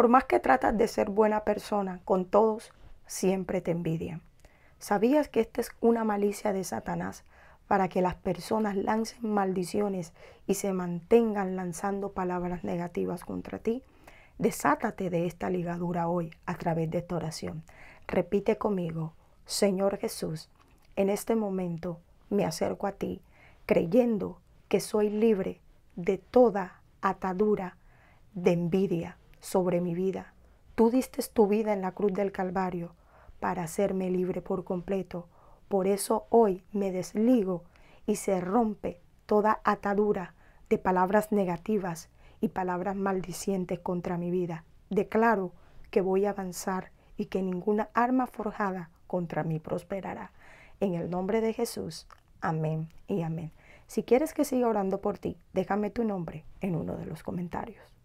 Por más que tratas de ser buena persona con todos, siempre te envidian. ¿Sabías que esta es una malicia de Satanás para que las personas lancen maldiciones y se mantengan lanzando palabras negativas contra ti? Desátate de esta ligadura hoy a través de esta oración. Repite conmigo, Señor Jesús, en este momento me acerco a ti creyendo que soy libre de toda atadura de envidia sobre mi vida. Tú diste tu vida en la cruz del Calvario para hacerme libre por completo. Por eso hoy me desligo y se rompe toda atadura de palabras negativas y palabras maldicientes contra mi vida. Declaro que voy a avanzar y que ninguna arma forjada contra mí prosperará. En el nombre de Jesús. Amén y amén. Si quieres que siga orando por ti, déjame tu nombre en uno de los comentarios.